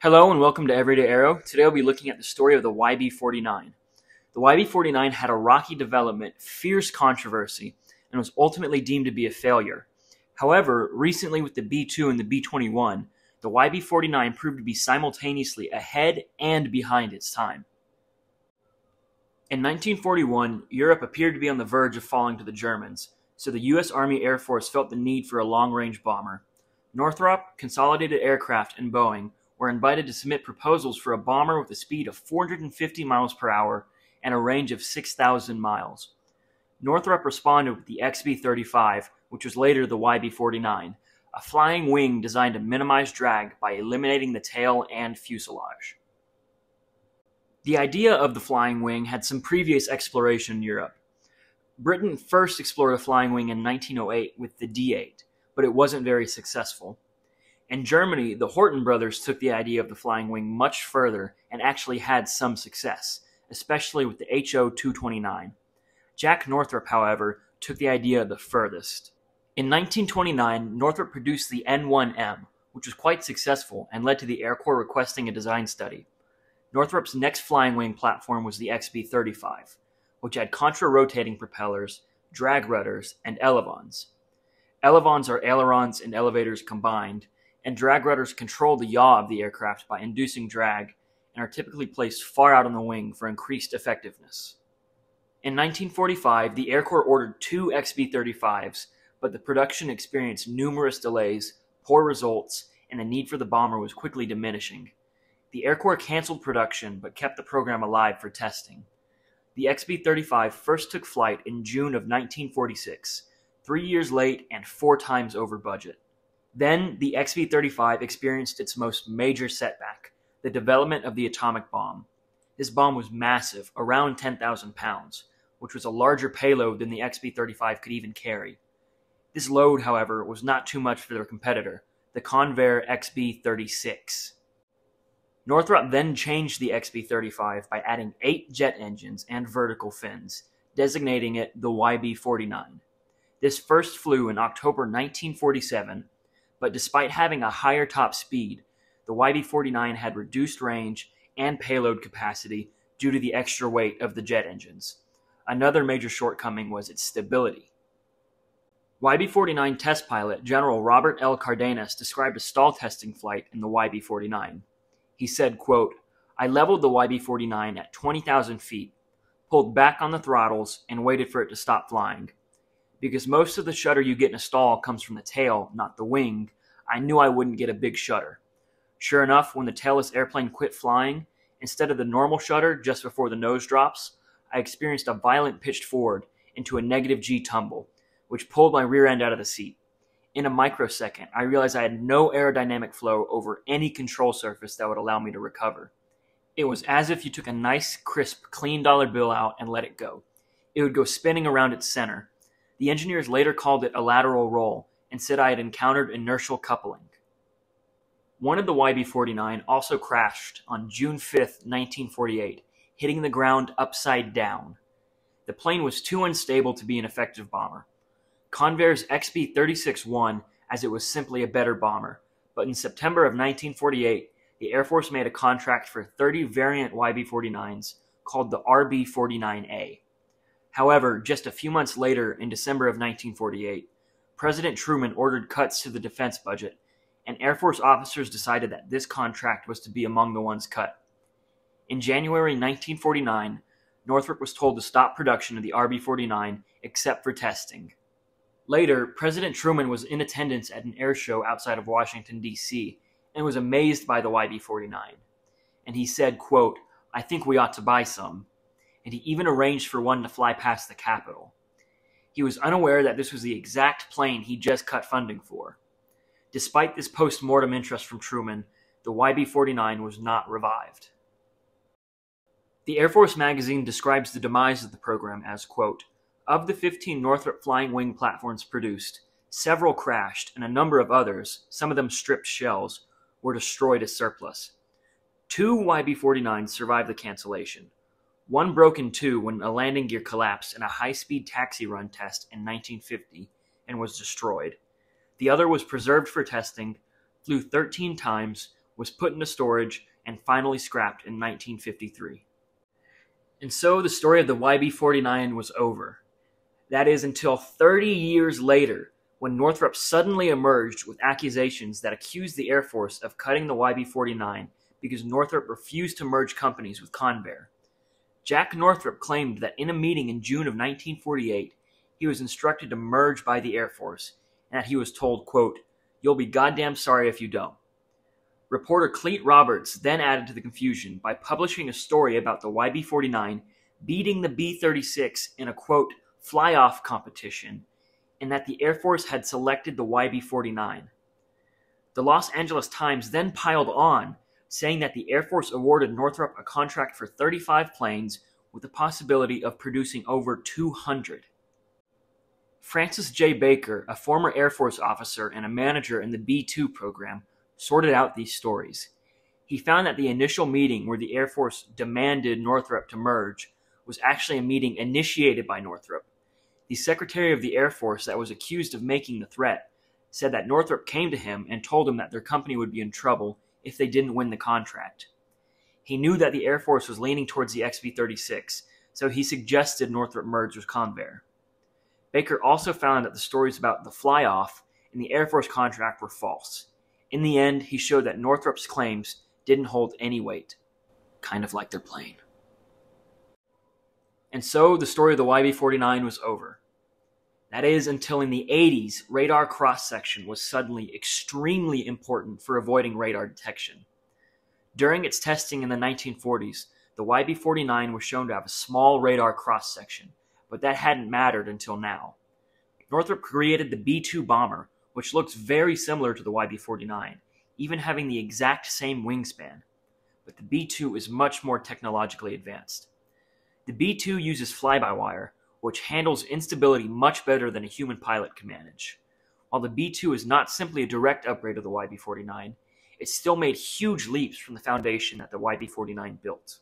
Hello and welcome to Everyday Aero. Today we'll be looking at the story of the YB49. The YB49 had a rocky development, fierce controversy, and was ultimately deemed to be a failure. However, recently with the B2 and the B21, the YB49 proved to be simultaneously ahead and behind its time. In 1941, Europe appeared to be on the verge of falling to the Germans, so the U.S. Army Air Force felt the need for a long range bomber. Northrop, Consolidated Aircraft, and Boeing were invited to submit proposals for a bomber with a speed of 450 miles per hour and a range of 6,000 miles. Northrop responded with the XB 35, which was later the YB 49, a flying wing designed to minimize drag by eliminating the tail and fuselage. The idea of the flying wing had some previous exploration in Europe. Britain first explored a flying wing in 1908 with the D 8, but it wasn't very successful. In Germany, the Horten brothers took the idea of the flying wing much further and actually had some success, especially with the HO 229. Jack Northrop, however, took the idea the furthest. In 1929, Northrop produced the N1M, which was quite successful and led to the Air Corps requesting a design study. Northrop's next flying wing platform was the XB 35, which had contra rotating propellers, drag rudders, and elevons. Elevons are ailerons and elevators combined, and drag rudders control the yaw of the aircraft by inducing drag and are typically placed far out on the wing for increased effectiveness. In 1945, the Air Corps ordered two XB 35s, but the production experienced numerous delays, poor results, and the need for the bomber was quickly diminishing. The Air Corps canceled production but kept the program alive for testing. The XB 35 first took flight in June of 1946, three years late and four times over budget. Then the XB 35 experienced its most major setback the development of the atomic bomb. This bomb was massive, around 10,000 pounds, which was a larger payload than the XB 35 could even carry. This load, however, was not too much for their competitor, the Convair XB 36. Northrop then changed the XB 35 by adding eight jet engines and vertical fins, designating it the YB 49. This first flew in October 1947 but despite having a higher top speed, the YB-49 had reduced range and payload capacity due to the extra weight of the jet engines. Another major shortcoming was its stability. YB-49 test pilot General Robert L. Cardenas described a stall testing flight in the YB-49. He said, quote, I leveled the YB-49 at 20,000 feet, pulled back on the throttles, and waited for it to stop flying because most of the shutter you get in a stall comes from the tail, not the wing, I knew I wouldn't get a big shutter. Sure enough, when the tailless airplane quit flying, instead of the normal shutter just before the nose drops, I experienced a violent pitched forward into a negative G tumble, which pulled my rear end out of the seat. In a microsecond, I realized I had no aerodynamic flow over any control surface that would allow me to recover. It was as if you took a nice, crisp, clean dollar bill out and let it go. It would go spinning around its center, the engineers later called it a lateral roll and said I had encountered inertial coupling. One of the YB-49 also crashed on June 5, 1948, hitting the ground upside down. The plane was too unstable to be an effective bomber. Convair's XB-36 won as it was simply a better bomber, but in September of 1948, the Air Force made a contract for 30 variant YB-49s called the RB-49A. However, just a few months later, in December of 1948, President Truman ordered cuts to the defense budget, and Air Force officers decided that this contract was to be among the ones cut. In January 1949, Northrop was told to stop production of the RB 49 except for testing. Later, President Truman was in attendance at an air show outside of Washington, D.C., and was amazed by the YB 49. And he said, quote, I think we ought to buy some and he even arranged for one to fly past the Capitol. He was unaware that this was the exact plane he just cut funding for. Despite this post mortem interest from Truman, the YB 49 was not revived. The Air Force magazine describes the demise of the program as, quote, Of the 15 Northrop flying wing platforms produced, several crashed, and a number of others, some of them stripped shells, were destroyed as surplus. Two YB 49s survived the cancellation. One broke in two when a landing gear collapsed in a high-speed taxi run test in 1950 and was destroyed. The other was preserved for testing, flew 13 times, was put into storage and finally scrapped in 1953. And so the story of the YB 49 was over. That is until 30 years later, when Northrop suddenly emerged with accusations that accused the Air Force of cutting the YB 49 because Northrop refused to merge companies with Convair. Jack Northrop claimed that in a meeting in June of 1948, he was instructed to merge by the Air Force, and that he was told, quote, You'll be goddamn sorry if you don't. Reporter Clete Roberts then added to the confusion by publishing a story about the YB 49 beating the B 36 in a quote, fly off competition, and that the Air Force had selected the YB 49. The Los Angeles Times then piled on, saying that the Air Force awarded Northrop a contract for 35 planes with the possibility of producing over 200. Francis J. Baker, a former Air Force officer and a manager in the B 2 program, sorted out these stories. He found that the initial meeting where the Air Force demanded Northrop to merge was actually a meeting initiated by Northrop. The Secretary of the Air Force that was accused of making the threat said that Northrop came to him and told him that their company would be in trouble if they didn't win the contract. He knew that the Air Force was leaning towards the XB 36, so he suggested Northrop merge with Convair. Baker also found that the stories about the fly off and the Air Force contract were false. In the end, he showed that Northrop's claims didn't hold any weight, kind of like their plane. And so the story of the YB 49 was over. That is, until in the 80s, radar cross section was suddenly extremely important for avoiding radar detection. During its testing in the 1940s, the YB 49 was shown to have a small radar cross section, but that hadn't mattered until now. Northrop created the B 2 bomber, which looks very similar to the YB-49, even having the exact same wingspan. But the B-2 is much more technologically advanced. The B-2 uses fly-by-wire, which handles instability much better than a human pilot can manage. While the B-2 is not simply a direct upgrade of the YB-49, it still made huge leaps from the foundation that the YB-49 built.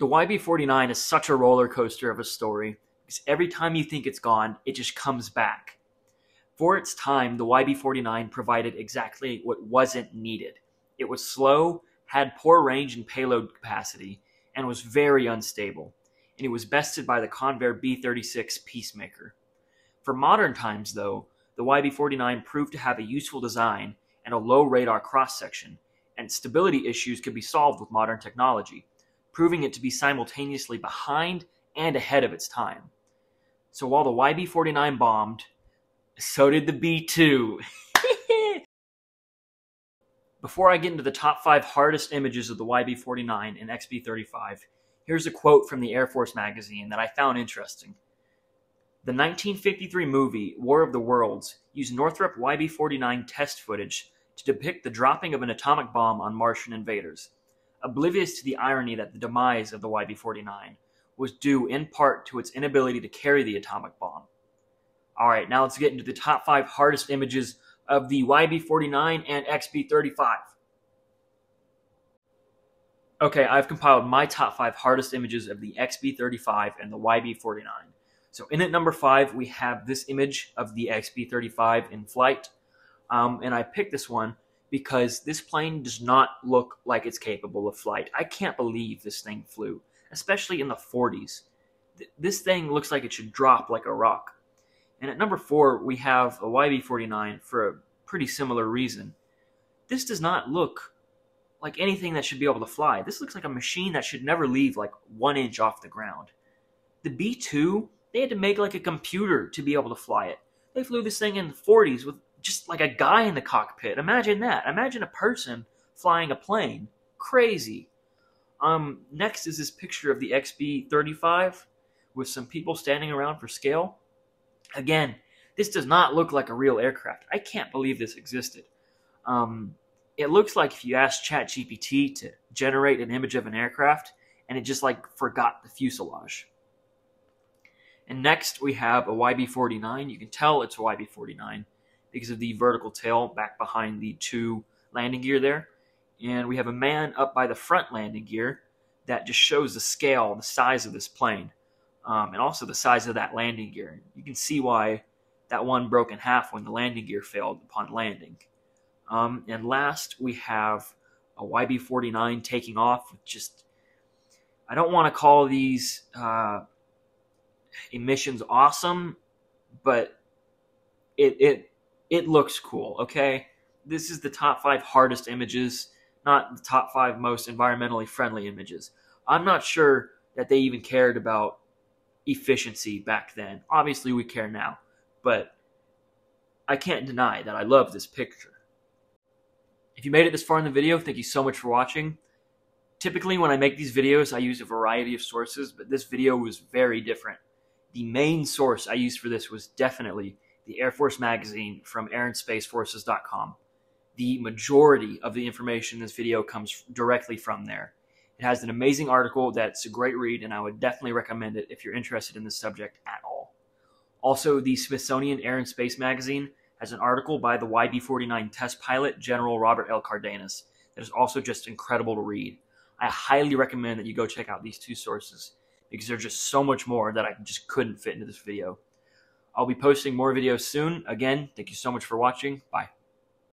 The YB-49 is such a roller coaster of a story because every time you think it's gone, it just comes back. For its time, the YB-49 provided exactly what wasn't needed. It was slow, had poor range and payload capacity, and was very unstable, and it was bested by the Convair B-36 Peacemaker. For modern times, though, the YB-49 proved to have a useful design and a low radar cross-section, and stability issues could be solved with modern technology, proving it to be simultaneously behind and ahead of its time. So while the YB-49 bombed, so did the B2. Before I get into the top five hardest images of the YB-49 and XB-35, here's a quote from the Air Force magazine that I found interesting. The 1953 movie War of the Worlds used Northrop YB-49 test footage to depict the dropping of an atomic bomb on Martian invaders, oblivious to the irony that the demise of the YB-49 was due in part to its inability to carry the atomic bomb. All right, now let's get into the top five hardest images of the YB49 and XB35. Okay, I've compiled my top five hardest images of the XB35 and the YB49. So in at number five, we have this image of the XB35 in flight. Um, and I picked this one because this plane does not look like it's capable of flight. I can't believe this thing flew, especially in the 40s. Th- this thing looks like it should drop like a rock. And at number four, we have a YB49 for a pretty similar reason. This does not look like anything that should be able to fly. This looks like a machine that should never leave like one inch off the ground. The B2, they had to make like a computer to be able to fly it. They flew this thing in the 40s with just like a guy in the cockpit. Imagine that. Imagine a person flying a plane. Crazy. Um, next is this picture of the XB35 with some people standing around for scale. Again, this does not look like a real aircraft. I can't believe this existed. Um, it looks like if you asked ChatGPT to generate an image of an aircraft and it just like forgot the fuselage. And next we have a YB-49. You can tell it's a YB-49 because of the vertical tail back behind the two landing gear there. And we have a man up by the front landing gear that just shows the scale, the size of this plane um, and also the size of that landing gear. You can see why that one broke in half when the landing gear failed upon landing. Um, and last, we have a YB49 taking off with just, I don't want to call these uh, emissions awesome, but it, it, it looks cool, okay? This is the top five hardest images, not the top five most environmentally friendly images. I'm not sure that they even cared about efficiency back then. Obviously, we care now, but I can't deny that I love this picture. If you made it this far in the video, thank you so much for watching. Typically, when I make these videos, I use a variety of sources, but this video was very different. The main source I used for this was definitely the Air Force magazine from AirAndSpaceForces.com. The majority of the information in this video comes directly from there. It has an amazing article that's a great read, and I would definitely recommend it if you're interested in this subject at all. Also, the Smithsonian Air and Space magazine has an article by the YB 49 test pilot, General Robert L. Cardenas, that is also just incredible to read. I highly recommend that you go check out these two sources because there's just so much more that I just couldn't fit into this video. I'll be posting more videos soon. Again, thank you so much for watching. Bye.